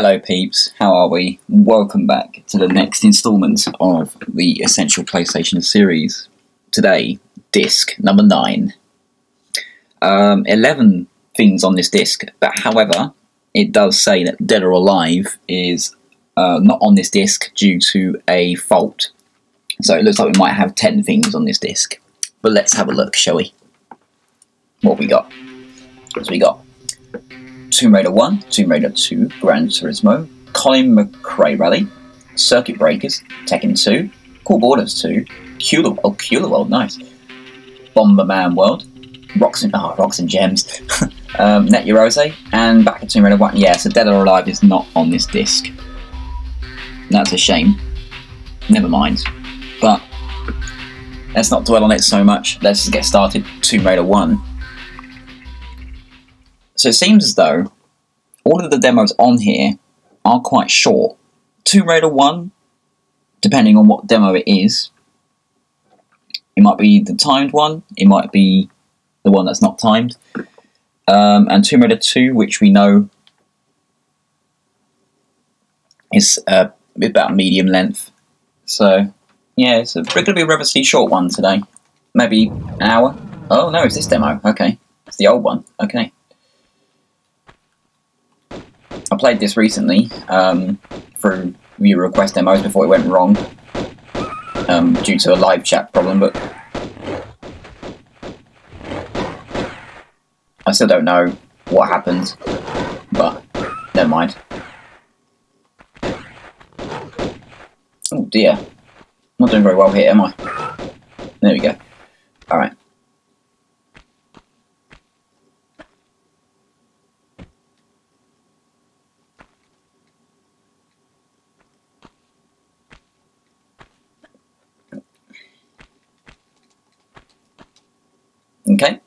Hello, peeps. How are we? Welcome back to the next instalment of the Essential PlayStation series. Today, disc number 9. Um, 11 things on this disc, but however, it does say that Dead or Alive is uh, not on this disc due to a fault. So it looks like we might have 10 things on this disc. But let's have a look, shall we? What we got? So we got Tomb Raider 1, Tomb Raider 2, Gran Turismo, Colin McRae Rally, Circuit Breakers, Tekken 2, Cool Boarders 2, Kula, oh, Kula World, nice, Bomberman World, Rocks and, oh, Rocks and Gems, um, Net Yaroze, and Back to Tomb Raider 1. Yeah, so Dead or Alive is not on this disc. That's a shame. Never mind. But let's not dwell on it so much. Let's just get started. Tomb Raider 1. So it seems as though all of the demos on here are quite short. Tomb Raider 1, depending on what demo it is, it might be the timed one, it might be the one that's not timed. Um, and Tomb Raider 2, which we know is uh, about medium length. So, yeah, it's going to be a relatively short one today. Maybe an hour. Oh, no, it's this demo. Okay. It's the old one. Okay. I played this recently um, viewer request demos before it went wrong um, due to a live chat problem, but I still don't know what happened, but never mind. Oh dear, not doing very well here, am I? There we go. Alright. Okay.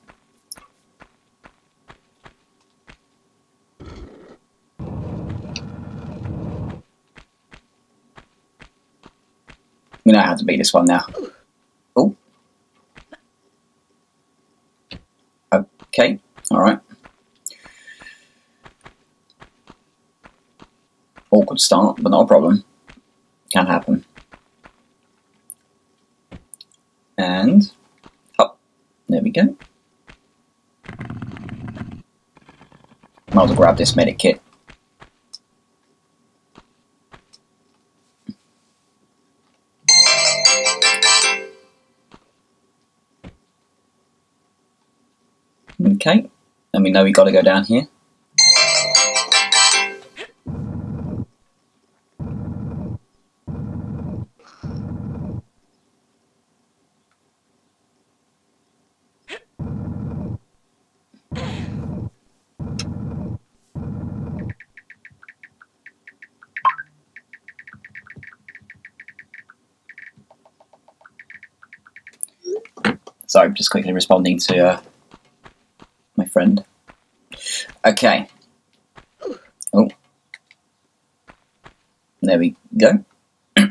We know how to beat this one now. Oh. Okay, alright. Awkward start, but not a problem. Can happen. And there we go. Might as well grab this medic kit. Okay, and we know we got to go down here. Just quickly responding to uh, my friend. Okay. Oh. There we go.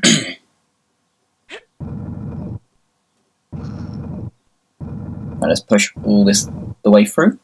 let's push all this the way through.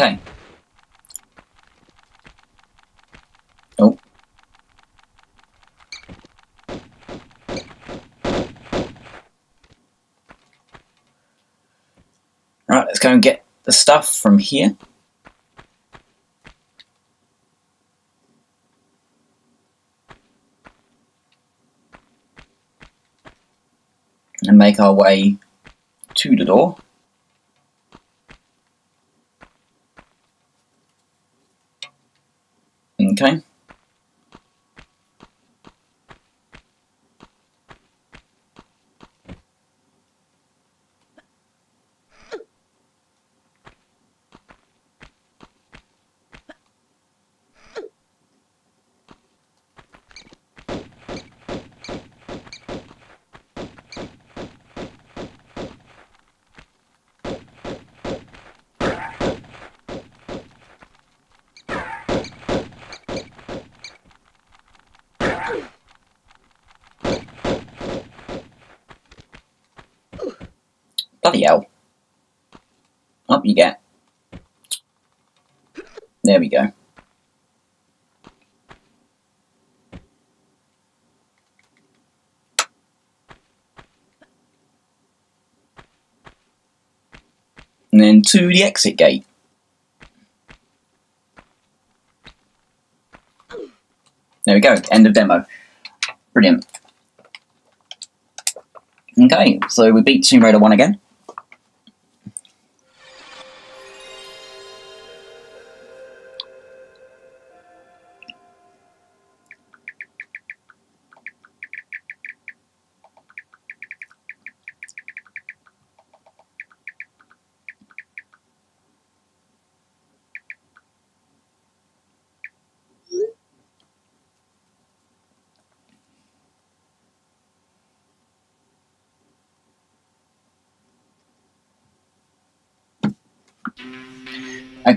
Okay. Oh. Right, let's go and get the stuff from here. And make our way to the door. Okay. Bloody hell. Up you get. There we go. And then to the exit gate. There we go, end of demo. Brilliant. Okay, so we beat Tomb Raider 1 again.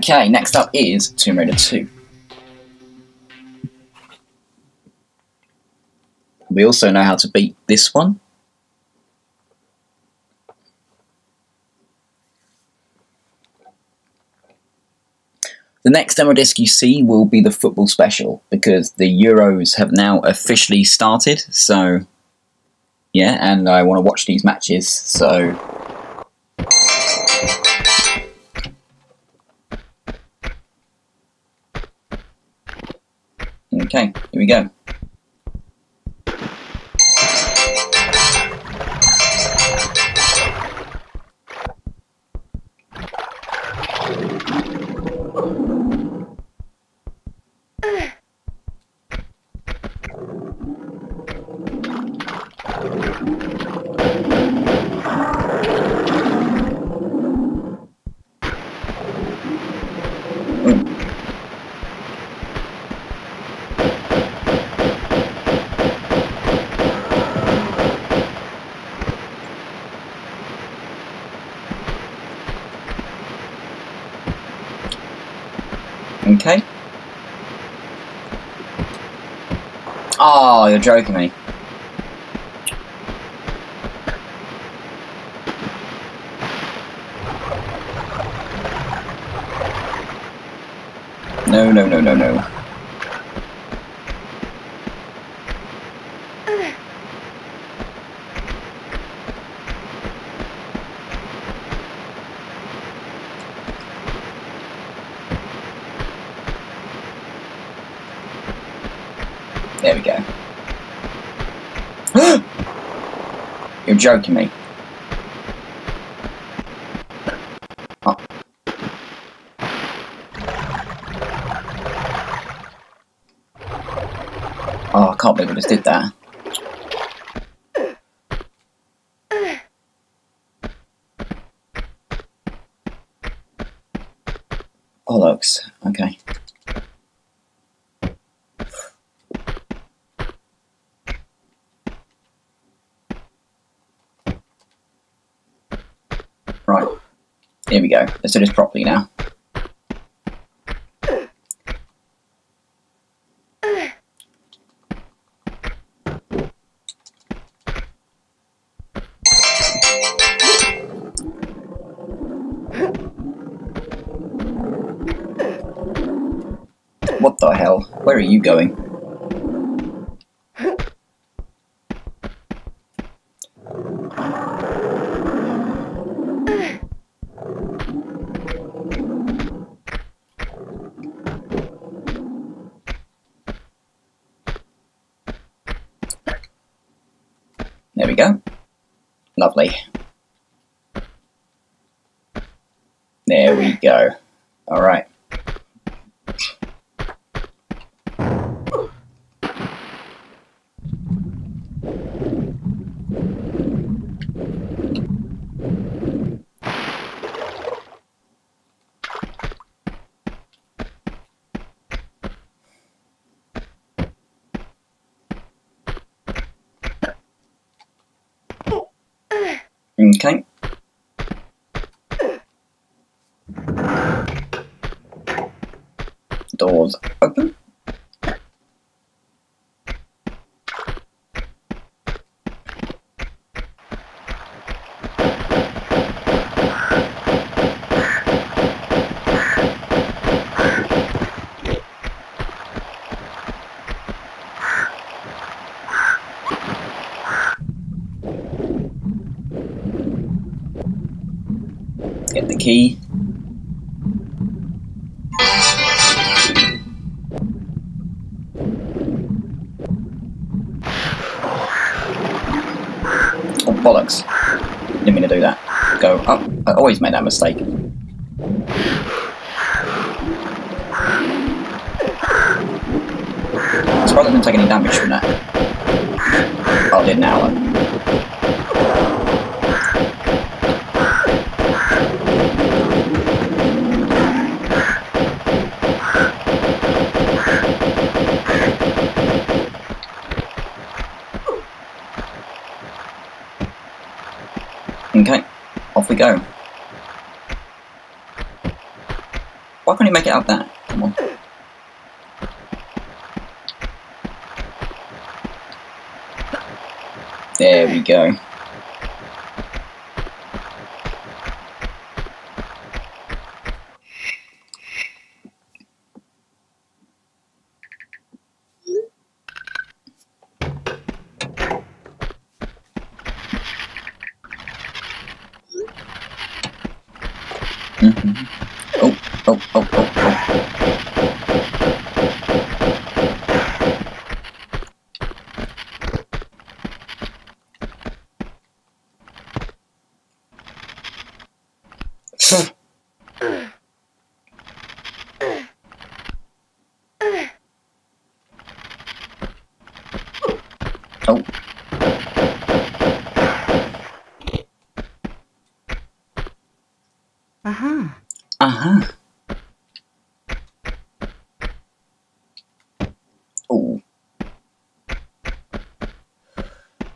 Okay, next up is Tomb Raider 2. We also know how to beat this one. The next demo disc you see will be the football special because the Euros have now officially started. So, yeah, and I want to watch these matches. So, Okay, here we go. Joking me. No, no, no, no, no. There we go. You're joking me. Oh. oh, I can't believe I just did that. Bollocks. Okay. Right. Here we Let's do this properly now. What the hell? Where are you going? All right. Okay. Doors open. Get the key. I always make that mistake. I suppose didn't take any damage from that. Oh, I did now. Okay, off we go. Why can't you make it out there? Come on. There we go. Mhm. Oh, oh, oh, oh, oh. Oh. Aha. Uh-huh. Oh.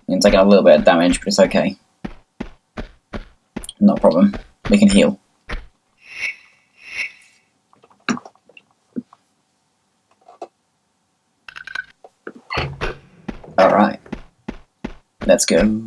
It's taking a little bit of damage, but it's okay. Not a problem. We can heal. Alright. Let's go.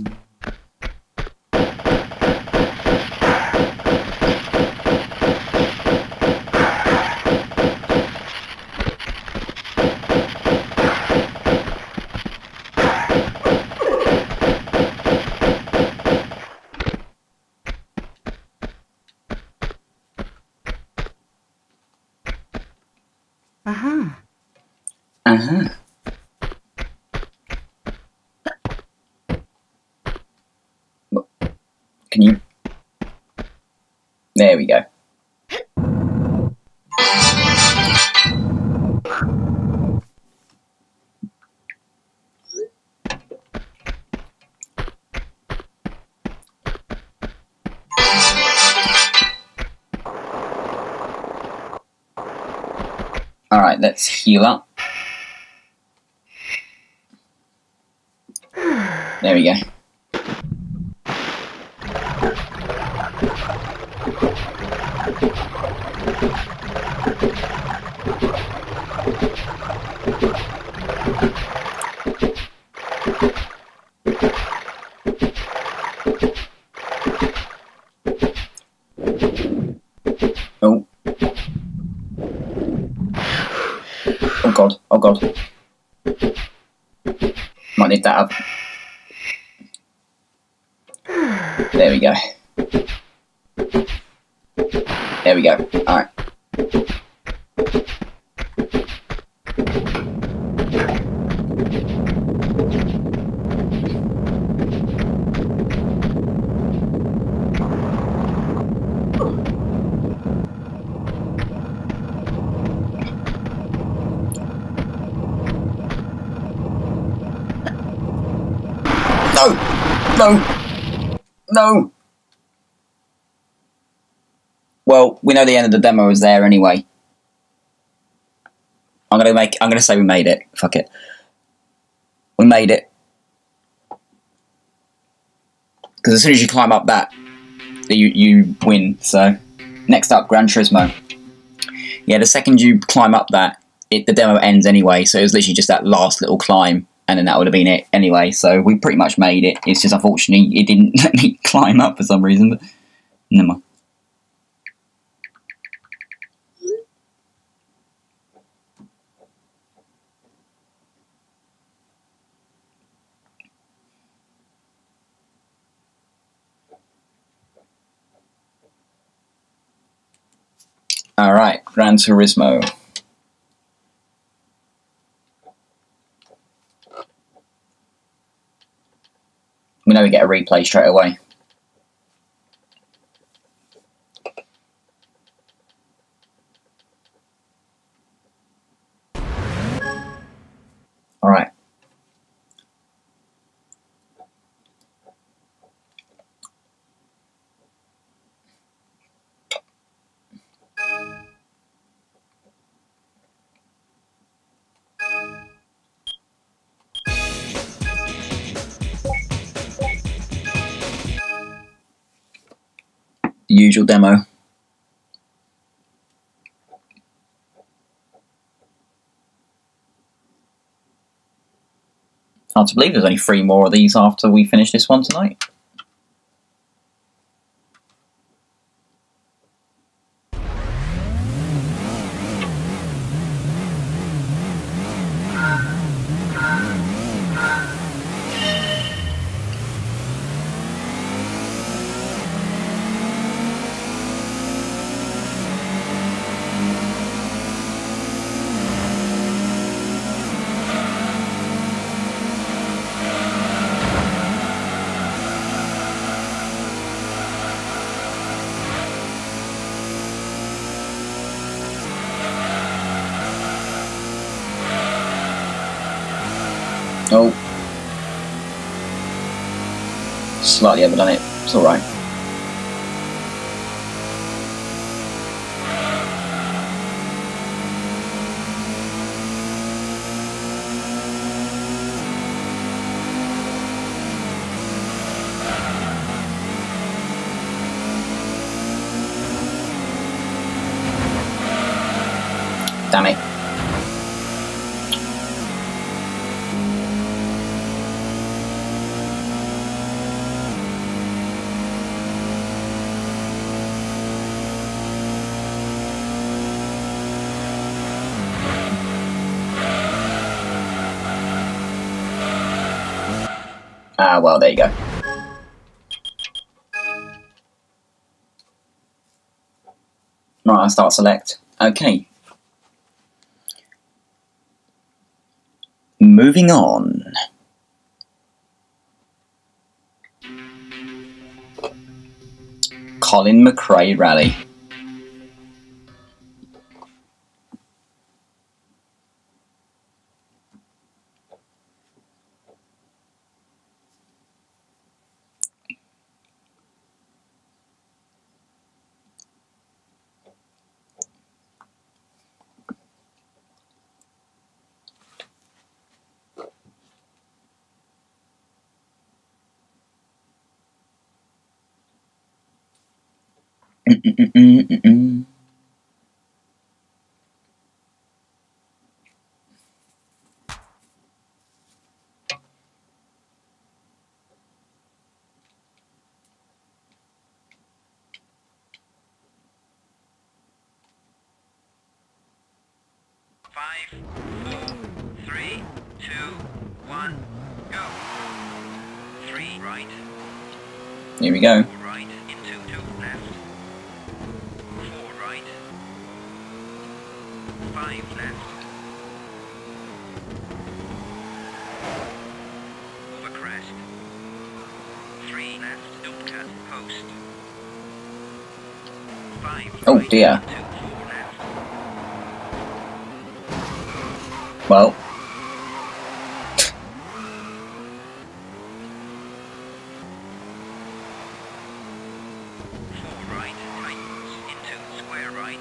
Heal up. There we go. Oh. Oh god. Might need that up. There we go. There we go. Alright. No! No! No! Well, we know the end of the demo is there anyway. I'm gonna make. I'm gonna say we made it. Fuck it. We made it. Because as soon as you climb up that, you, you win. So, next up, Gran Turismo. Yeah, the second you climb up that, it, the demo ends anyway, so it was literally just that last little climb, and then that would have been it anyway. So we pretty much made it. It's just unfortunately it didn't let me climb up for some reason, but never mind. Alright, Gran Turismo. Get a replay straight away. Demo. Hard to believe there's only three more of these after we finish this one tonight. Oh. Slightly overdone it. It's alright. Damn it. Well, there you go. Right, I'll start select. Okay. Moving on. Colin McRae Rally. Mm-mm-mm-mm-mm. Five, four, three, two, one, go. Three right, Here we go. four right, into two left. Four right. Five left. Over crest. Three left, don't cut, post. Five Oh, right, left. Well, Four right, tightens into square right.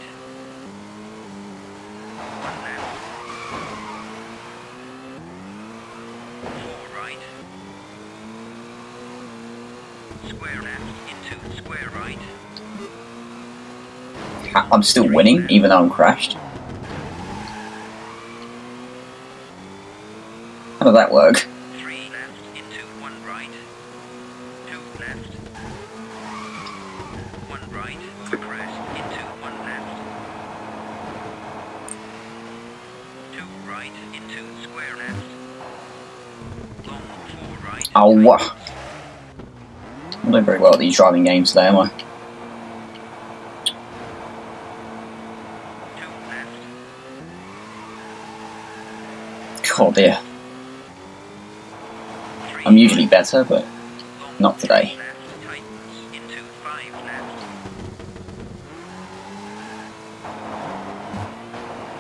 One left. Four right. Ha- I'm still winning, even though I'm crashed. How did that work? Three left into one right. Two left. One right one left. Two right square left. Long four right. Oh. I'm doing very well at these driving games today, am I? Two left. God dear. I'm usually better, but not today. three Left tightens into five left.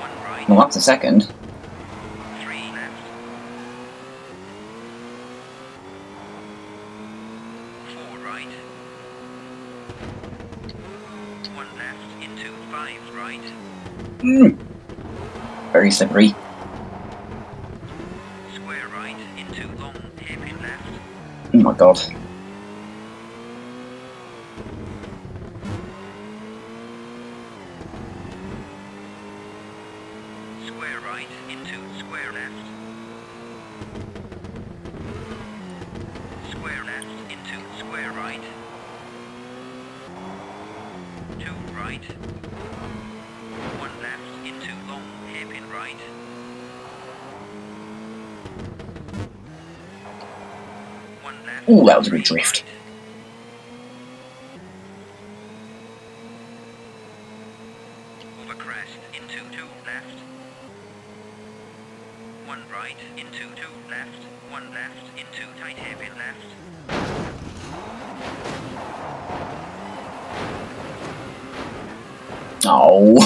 One right. I'm up to second. Three left. Four right. One left into five right. Mm. Very slippery. Square right into long hairpin left. Oh Oh my god. Square right into square left. Square left into square right. Two right. One left into long hairpin right. One left. Ooh, that was a drift. right. Over crest into two left. One right into two left. One left into tight hairpin left. Oh.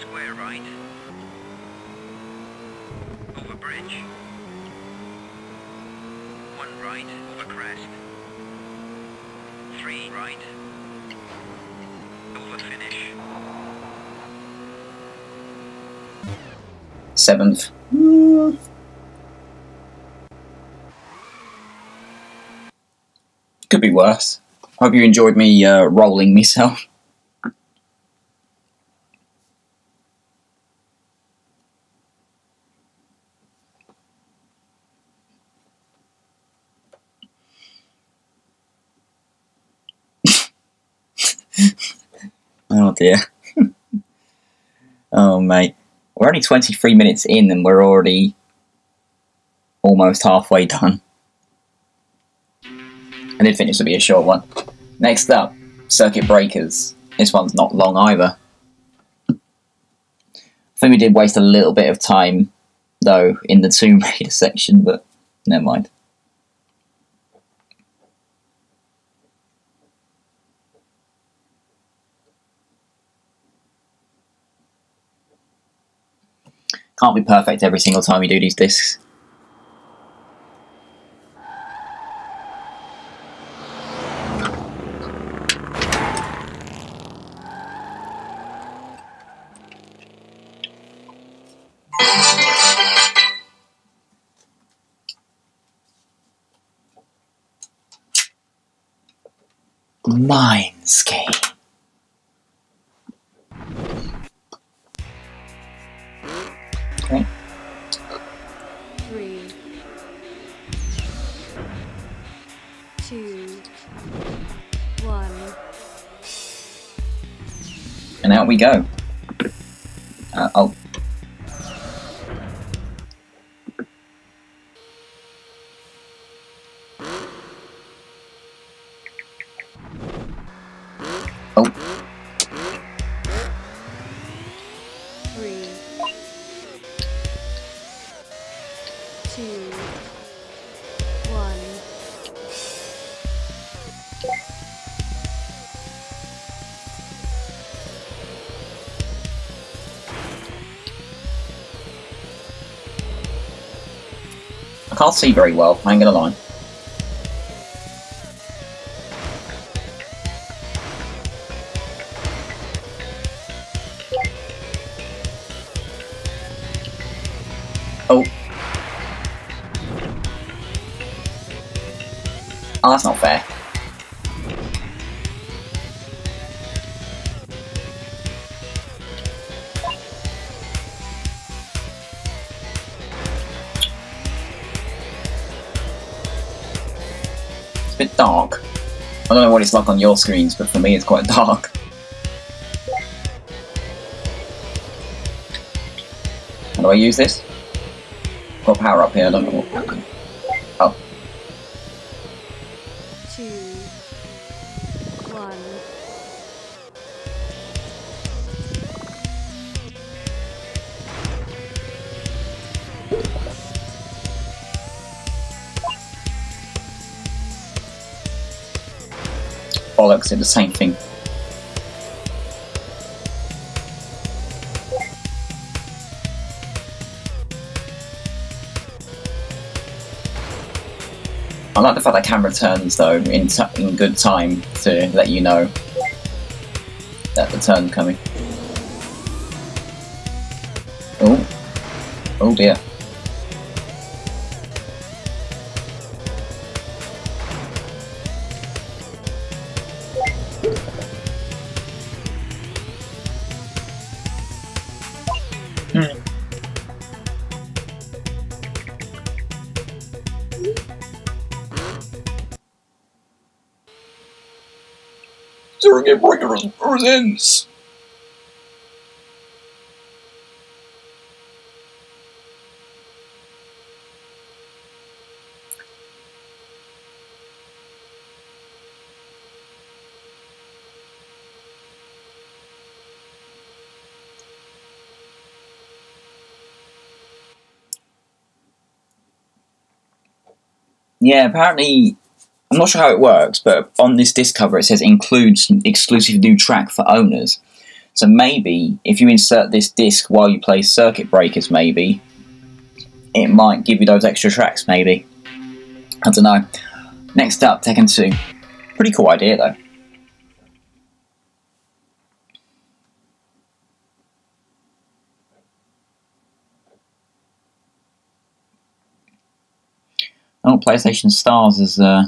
Square right. Over bridge. One right over crest. Three right. Over finish. Seventh. Could be worse. Hope you enjoyed me uh, rolling myself. oh dear. oh mate. We're only 23 minutes in and we're already almost halfway done. I did think this would be a short one. Next up, Circuit Breakers. This one's not long either. I think we did waste a little bit of time, though, in the Tomb Raider section, but never mind. Can't be perfect every single time you do these discs. Mindscape. And out we go. Uh, oh. Can't see very well, I ain't gonna lie. Oh. Oh, that's not fair. I don't know what it's like on your screens, but for me it's quite dark. How do I use this? Got power up here, I don't know what. Bollocks, did the same thing. I like the fact that camera turns though in in good time to let you know that the turn's coming. Oh, oh dear. Yeah, apparently I'm not sure how it works, but on this disc cover it says includes exclusive new track for owners. So maybe if you insert this disc while you play Circuit Breakers, maybe it might give you those extra tracks. Maybe I don't know. Next up, Tekken 2. Pretty cool idea though. Oh, PlayStation Stars has uh,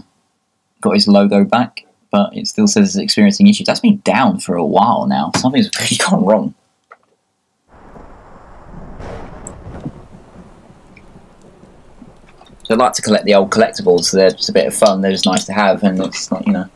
got his logo back, but it still says it's experiencing issues. That's been down for a while now. Something's really gone wrong. So I like to collect the old collectibles. They're just a bit of fun. They're just nice to have, and it's not, you know.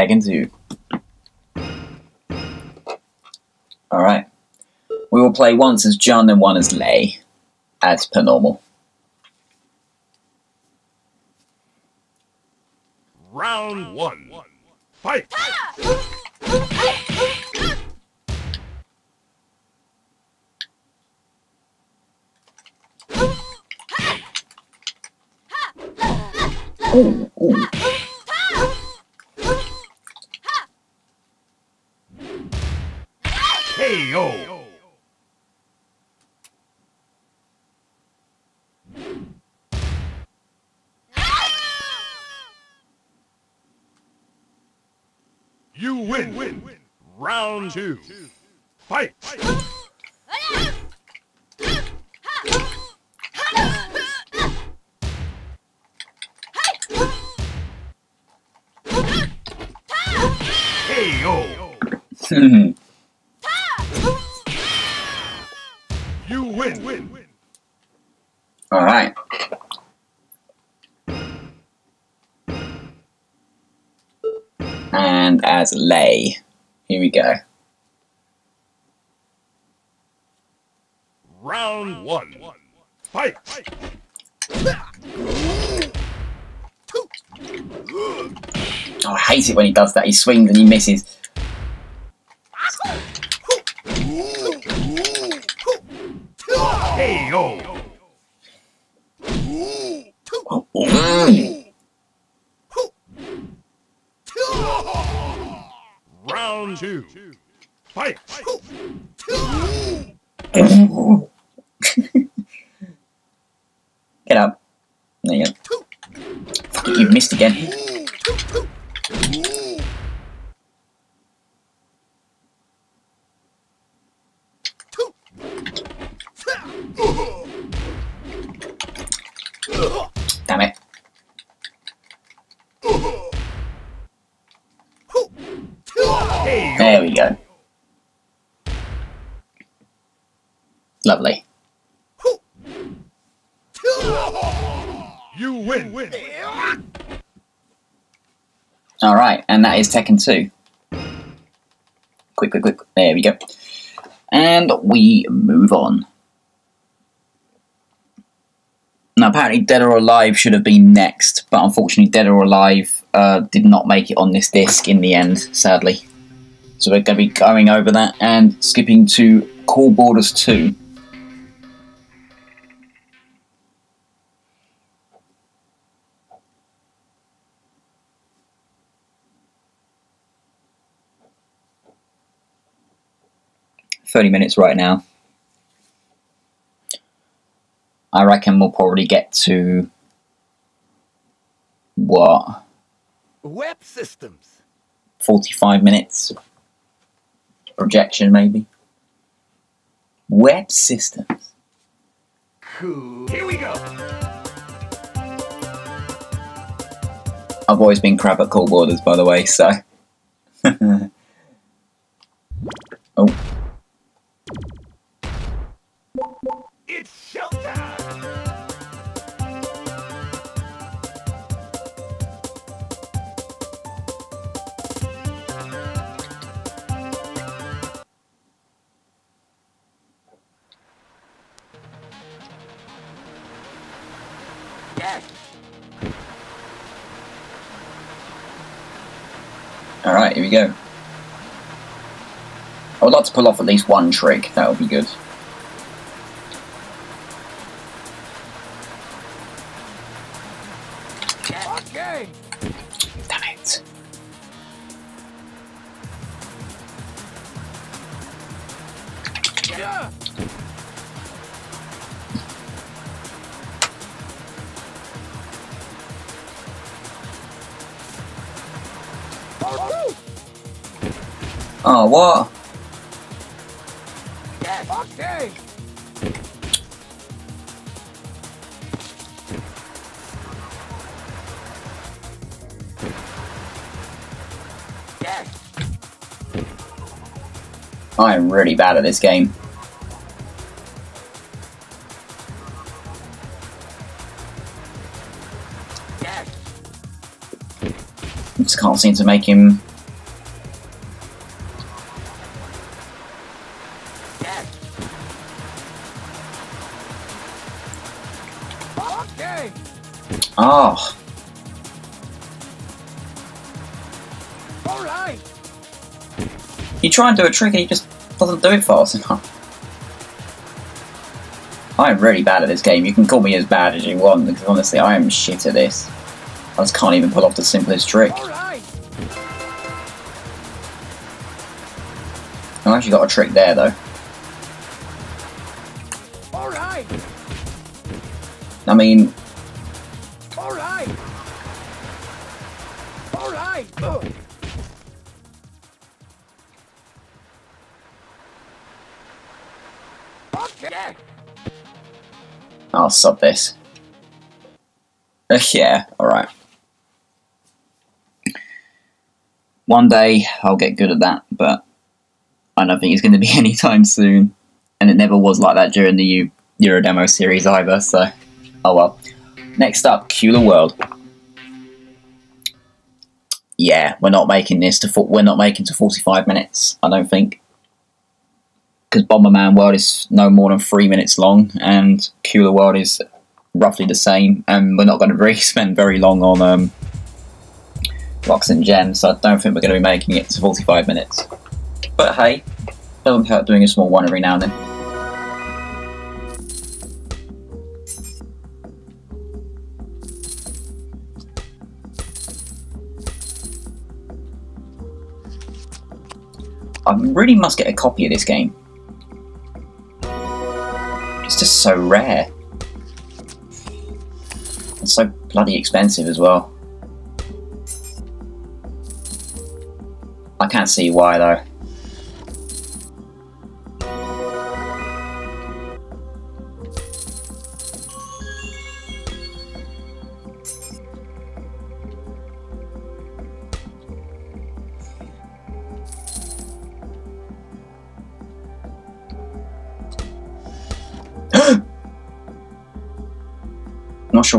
Tekken 2. Alright. We will play once as Jun and one as Lei, as per normal. Round one. Fight! Ooh, ooh. KO. You win. win. Round two. Fight. KO. win. win. All right. And as lay, here we go. Round one. Fight. Oh, I hate it when he does that. He swings and he misses. KO. Round two. Fight. Get up. There you go. Fuck you've missed again. Damn it. KO. There we go. Lovely. You win. win. Alright, and that is Tekken 2. Quick, quick, quick. There we go. And we move on. Now, apparently, Dead or Alive should have been next, but unfortunately, Dead or Alive uh, did not make it on this disc in the end, sadly. So we're going to be going over that and skipping to Cool Boarders 2. Thirty minutes right now. I reckon we'll probably get to what Web systems. forty-five minutes projection, maybe. Web systems. Cool. Here we go. I've always been crap at Cool Boarders, by the way, so. Pull off at least one trick, that would be good. Damn it. Yeah. Oh, what? I am really bad at this game. Just can't seem to make him. You try and do a trick and he just doesn't do it fast enough. I am really bad at this game. You can call me as bad as you want because honestly, I am shit at this. I just can't even pull off the simplest trick. Right. I've actually got a trick there though. All right. I mean, I'll sub this. yeah, alright. One day I'll get good at that, but I don't think it's going to be anytime soon, and it never was like that during the U- Euro demo series either. So, oh well. Next up, Kula World. Yeah, we're not making this to we're not making to forty five minutes. I don't think because Bomberman World is no more than three minutes long, and Kula World is roughly the same. And we're not going to really spend very long on um, Rocks and Gems, so I don't think we're going to be making it to forty five minutes. But hey, doesn't hurt doing a small one every now and then. I really must get a copy of this game. So rare. It's so bloody expensive as well. I can't see why though.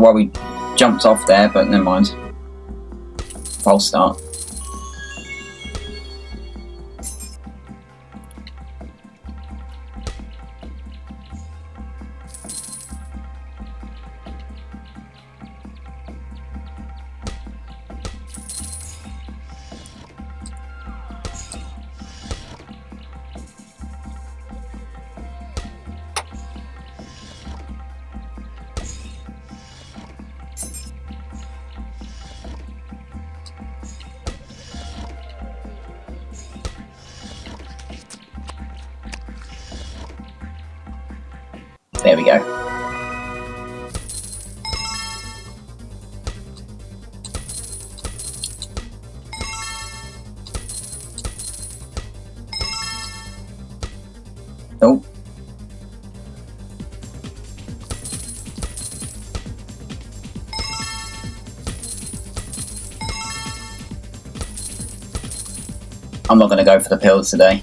Why we jumped off there, but never mind. False start. There we go. I'm not going to go for the pills today.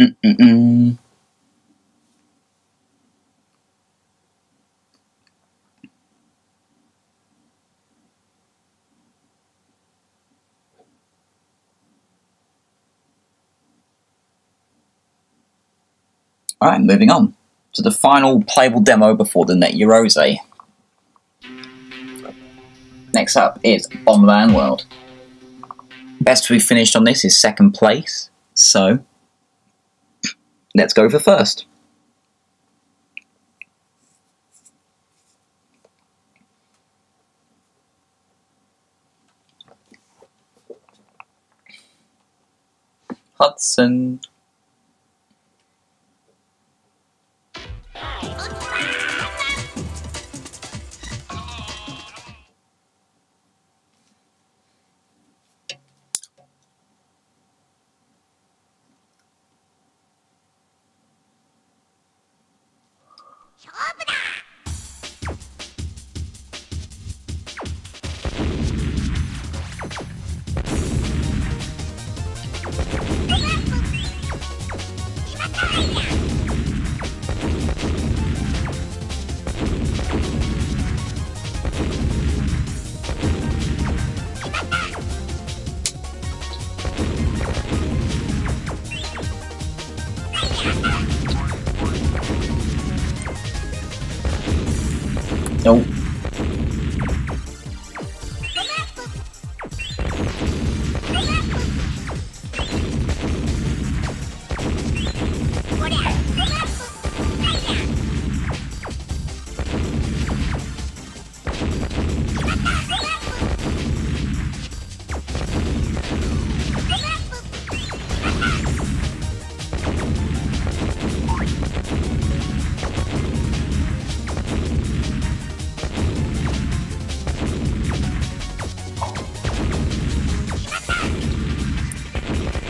Mm-mm-mm. Alright, moving on to the final playable demo before the Net Yaroze. Eh? Next up is Bomberman World. Best we finished on this is second place, so let's go for first. Hudson.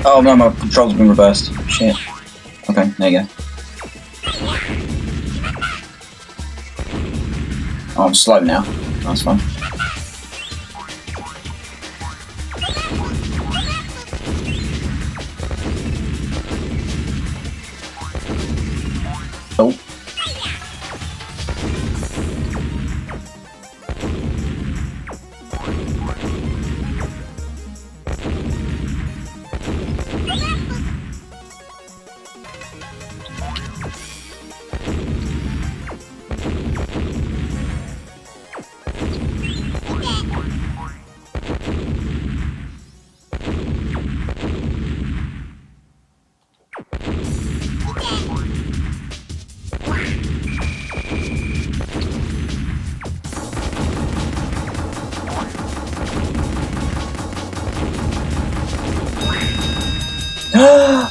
Oh no, my controls have been reversed. Shit. Okay, there you go. Oh, I'm slow now. That's fine.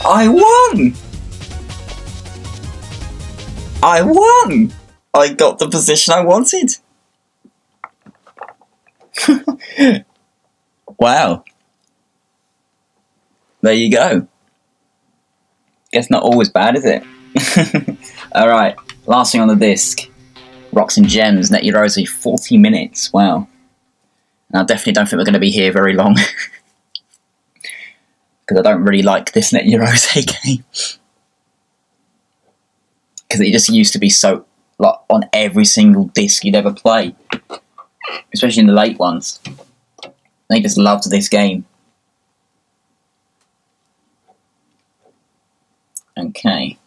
I won! I won! I got the position I wanted. wow. There you go. Guess not always bad, is it? Alright, last thing on the disc. Rocks and Gems, Net Yaroze, 40 minutes. Wow. And I definitely don't think we're going to be here very long. Because I don't really like this Net Yaroze game. Because it just used to be so, like, on every single disc you'd ever play. Especially in the late ones. They just loved this game. Okay.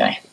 Okay.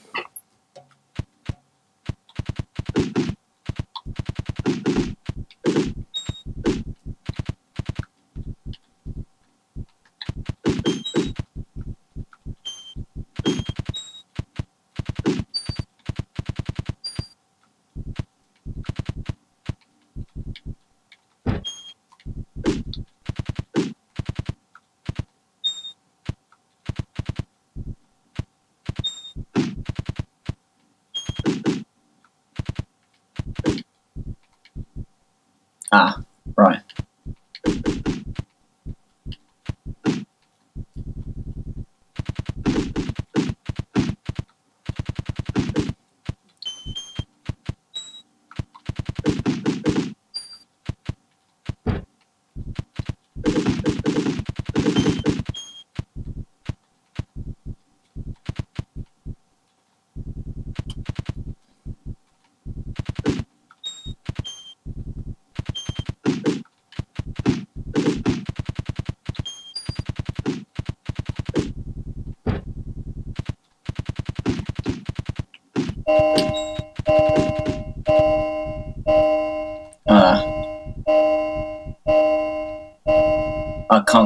Ah, right.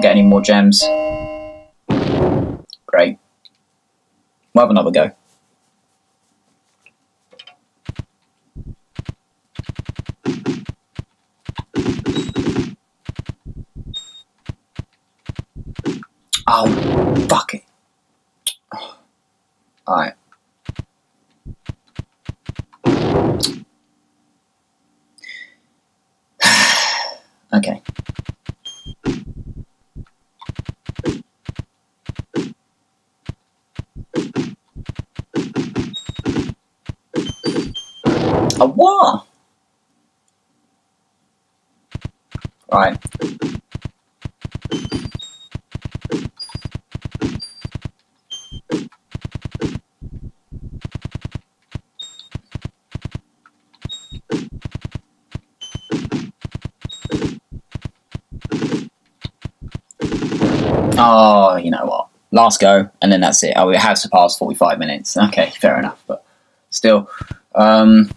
Can't get any more gems. Great. We'll have another go. Oh, fuck it. Alright. Okay. A what? Right. Oh, you know what? Last go, and then that's it. Oh, it has surpassed 45 minutes. Okay, fair enough, but still. Um,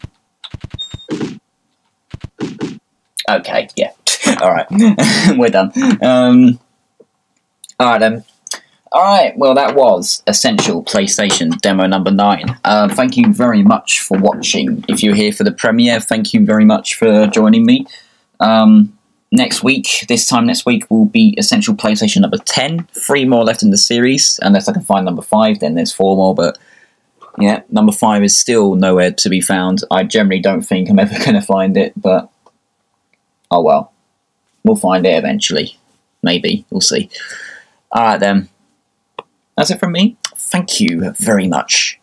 okay, yeah. Alright, we're done. Um, Alright then. Alright, well, that was Essential PlayStation Demo number 9. Um, thank you very much for watching. If you're here for the premiere, thank you very much for joining me. Um, next week, this time next week, will be Essential PlayStation number 10. Three more left in the series, unless I can find number 5, then there's four more, but yeah, number 5 is still nowhere to be found. I generally don't think I'm ever going to find it, but oh well. We'll find it eventually. Maybe. We'll see. Alright then. That's it from me. Thank you very much.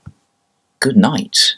Good night.